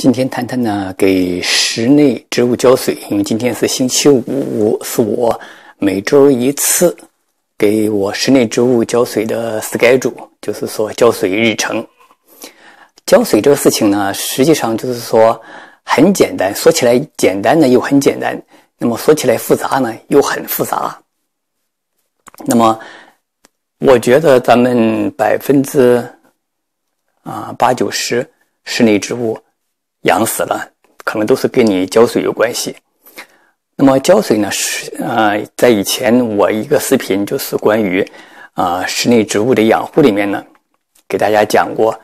今天谈谈呢，给室内植物浇水。因为今天是星期五，是我每周一次给我室内植物浇水的 schedule，就是说浇水日程。浇水这个事情呢，实际上就是说很简单，说起来简单呢又很简单，那么说起来复杂呢又很复杂。那么我觉得咱们百分之啊八九十室内植物。养死了，可能都是跟你浇水有关系。那么浇水呢？是呃，在以前我一个视频就是关于啊室内植物的养护里面呢，给大家讲过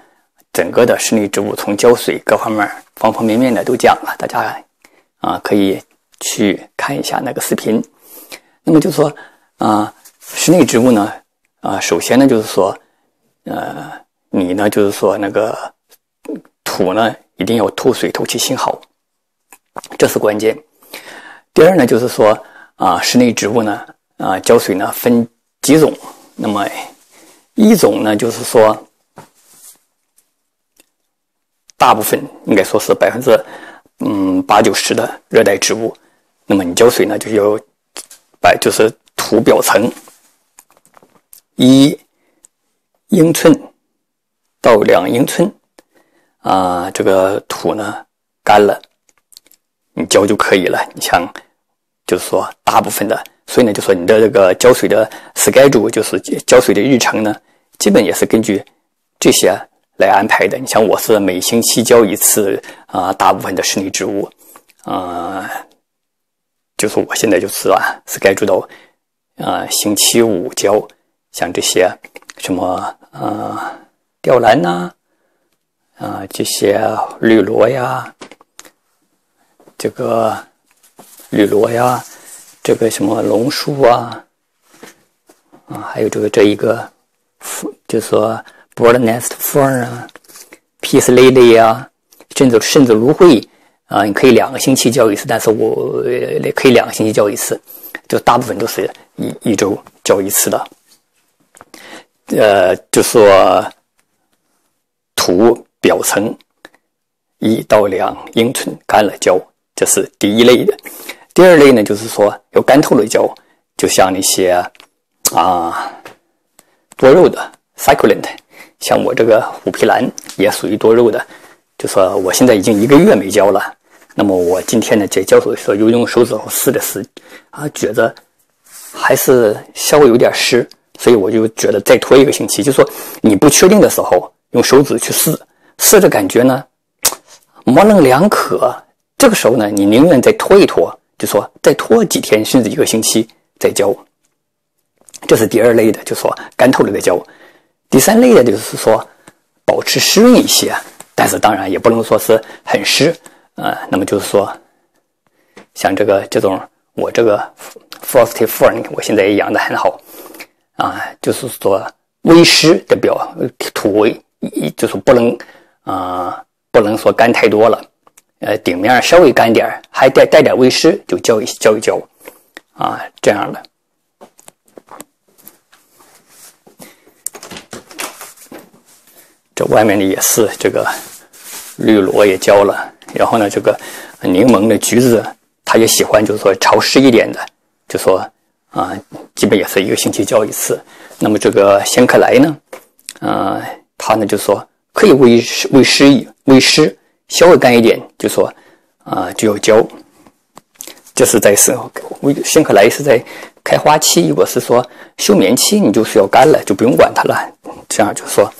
整个的室内植物从浇水各方面方方面面的都讲了，大家啊可以去看一下那个视频。那么就说啊，室内植物呢啊，首先呢就是说呃，你呢就是说那个土呢。一定要透水透气性好，这是关键。第二呢，就是说啊，室内植物呢啊浇水呢分几种。那么一种呢，就是说大部分应该说是百分之嗯八九十的热带植物，那么你浇水呢就要把就是土表层一英寸到两英寸。啊，这个土呢干了，你浇就可以了。你像，就是说大部分的，所以呢，就说你的这个浇水的 schedule，就是浇水的日程呢，基本也是根据这些来安排的。你像我是每星期浇一次啊，大部分的室内植物，啊，就是我现在就是啊，schedule 到啊星期五浇，像这些什么啊吊兰呐。啊，啊这些绿萝呀，这个绿萝呀，这个什么龙树啊，啊，还有这个这一个，就说 bird Nest Fern 啊，Peace Lily 啊，甚至甚至芦荟啊，你可以两个星期浇一次，但是我也可以两个星期浇一次，就大部分都是一一周浇一次的。呃，就说土。表层一到两英寸干了浇，这是第一类的。第二类呢，就是说要干透了浇，就像那些啊多肉的 succulent，像我这个虎皮兰也属于多肉的。就说我现在已经一个月没浇了，那么我今天呢在浇水的时候又用手指头试了试，啊，觉得还是稍微有点湿，所以我就觉得再拖一个星期。就说你不确定的时候，用手指去试。试着感觉呢，模棱两可。这个时候呢，你宁愿再拖一拖，就说再拖几天，甚至一个星期再浇。这是第二类的，就说干透了再浇。第三类的就是说保持湿润一些，但是当然也不能说是很湿啊。那么就是说，像这个这种我这个 frosty fern，我现在也养的很好啊。就是说微湿的表土，一就是不能。啊，不能说干太多了，呃，顶面稍微干点还带带点微湿，就浇一浇一浇，啊，这样的。这外面的也是这个绿萝也浇了，然后呢，这个柠檬的橘子，它也喜欢，就是说潮湿一点的，就说啊，基本也是一个星期浇一次。那么这个仙客来呢，啊，它呢就说。可以微湿、微湿、微湿，稍微干一点，就说啊就要浇。这是在生为仙客来是在开花期，如果是说休眠期，你就是要干了，就不用管它了。这样就说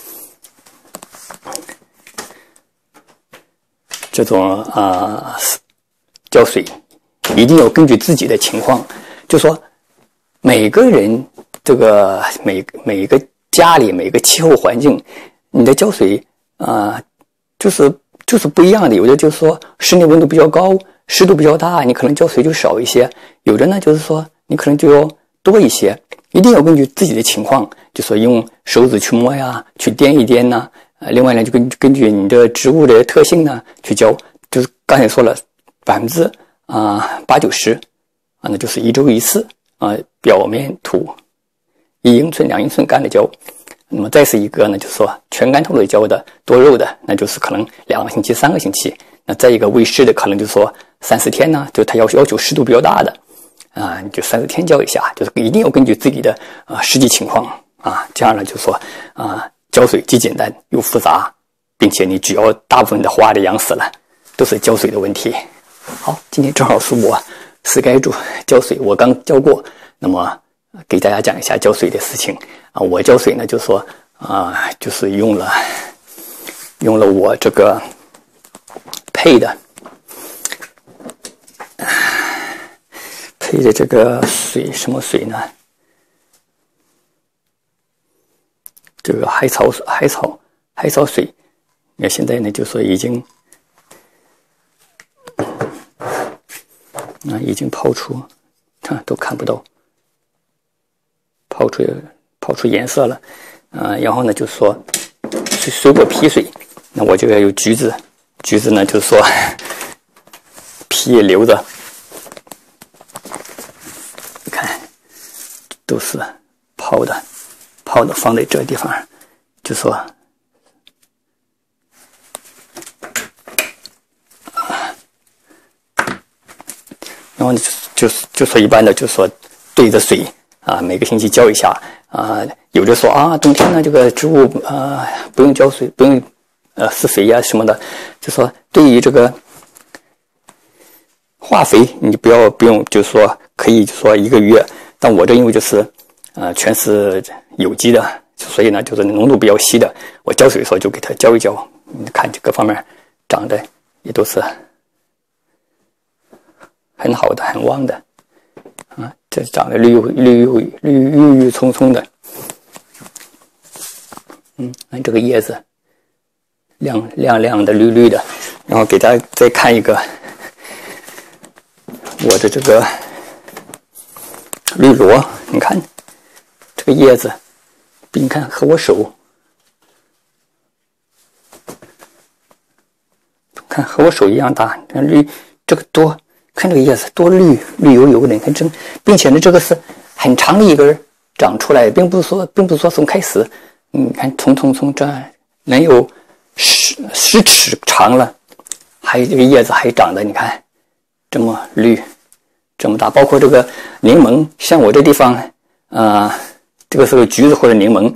这种啊浇水一定要根据自己的情况，就说每个人这个每每个家里每个气候环境。你的浇水啊，就是就是不一样的。有的就是说室内温度比较高，湿度比较大，你可能浇水就少一些；有的呢就是说你可能就要多一些。一定要根据自己的情况，就说用手指去摸呀，去掂一掂呐。呃，另外呢就根根据你的植物的特性呢去浇。就是刚才说了，百分之啊八九十啊，那就是一周一次啊，表面土一英寸、两英寸干的浇。那么再是一个呢，就是说全干透的浇的多肉的，那就是可能两个星期、三个星期，那再一个喂食的，可能就是说三四天呢，就它要要求湿度比较大的，啊，你就三四天浇一下，就是一定要根据自己的啊实际情况啊，这样呢就说啊浇水既简单又复杂，并且你只要大部分的花的养死了，都是浇水的问题。好，今天正好是我施该主浇水，我刚浇过，那么给大家讲一下浇水的事情啊。我浇水呢，就说啊，就是用了用了我这个。配的，配的这个水什么水呢？这个海草海草海草水，那现在呢就说已经啊已经泡出，看都看不到，泡出泡出颜色了，啊，然后呢就说水水果皮水，那我就要有橘子。橘子呢，就说皮也留着，你看都是泡的，泡的放在这个地方，就说，然后呢就就是就说一般的，就说对着水啊，每个星期浇一下啊。有的说啊，冬天呢这个植物啊不用浇水，不用。呃，施肥呀什么的，就说对于这个化肥，你不要不用，就说可以就说一个月。但我这因为就是呃全是有机的，所以呢就是浓度比较稀的。我浇水的时候就给它浇一浇，你看这各方面长得也都是很好的、很旺的。这长得绿油绿绿绿郁郁葱葱的，嗯，看这个叶子。亮亮亮的绿绿的，然后给大家再看一个我的这个绿萝，你看这个叶子，你看和我手，看和我手一样大，看绿这个多，看这个叶子多绿绿油油的，你看这，并且呢这个是很长的一根长出来，并不是说并不是说从开始，你看从从从这能有。十十尺长了，还有这个叶子还长得，你看这么绿，这么大。包括这个柠檬，像我这地方，啊，这个是个橘子或者柠檬，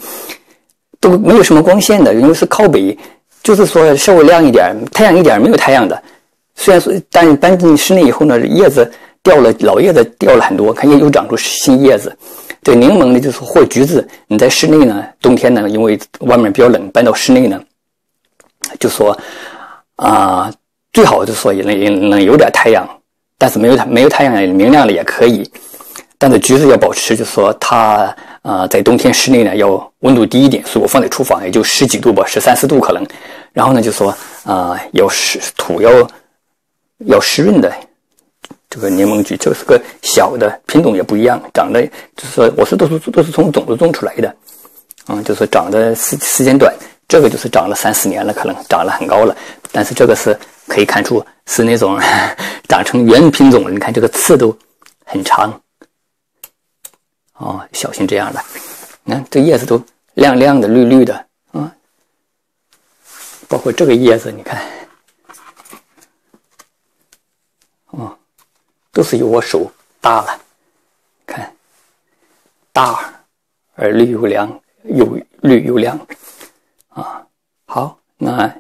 都没有什么光线的，因为是靠北，就是说稍微亮一点，太阳一点没有太阳的。虽然说，但搬进室内以后呢，叶子掉了，老叶子掉了很多，看见又长出新叶子。这柠檬呢，就是或橘子，你在室内呢，冬天呢，因为外面比较冷，搬到室内呢。就说啊，最好就说也能也能有点太阳，但是没有太没有太阳明亮的也可以。但是橘子要保持，就说它啊，在冬天室内呢要温度低一点，所以我放在厨房也就十几度吧，十三四度可能。然后呢，就说啊，要湿土要要湿润的。这个柠檬橘就是个小的品种也不一样，长得就是说我是都是都是从种子种出来的，啊，就是长得时时间短。这个就是长了三四年了，可能长了很高了，但是这个是可以看出是那种 长成原品种了。你看这个刺都很长，哦，小心这样的。你看这叶子都亮亮的、绿绿的，啊，包括这个叶子，你看，哦，都是有我手大了，看，大而绿又亮，又绿又亮。啊，好，那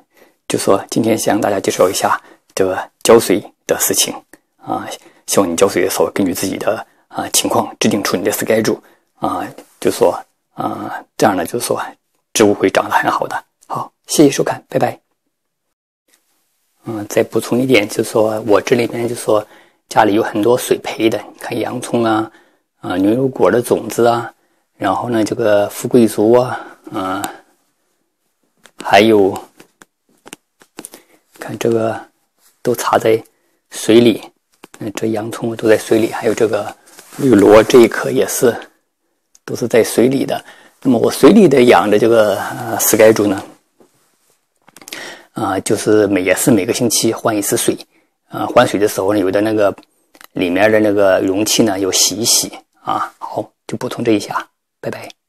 就说今天向大家介绍一下这个浇水的事情啊。希望你浇水的时候，根据自己的啊情况制定出你的 schedule 啊，就说啊，这样呢，就说植物会长得很好的。好，谢谢收看，拜拜。嗯，再补充一点，就是说我这里边就说家里有很多水培的，你看洋葱啊，啊牛油果的种子啊，然后呢这个富贵竹啊，啊。还有，看这个都插在水里，嗯，这洋葱都在水里，还有这个绿萝这一颗也是，都是在水里的。那么我水里的养的这个呃石盖竹呢，啊，就是每也是每个星期换一次水，啊，换水的时候呢，有的那个里面的那个容器呢要洗一洗啊。好，就补充这一下，拜拜。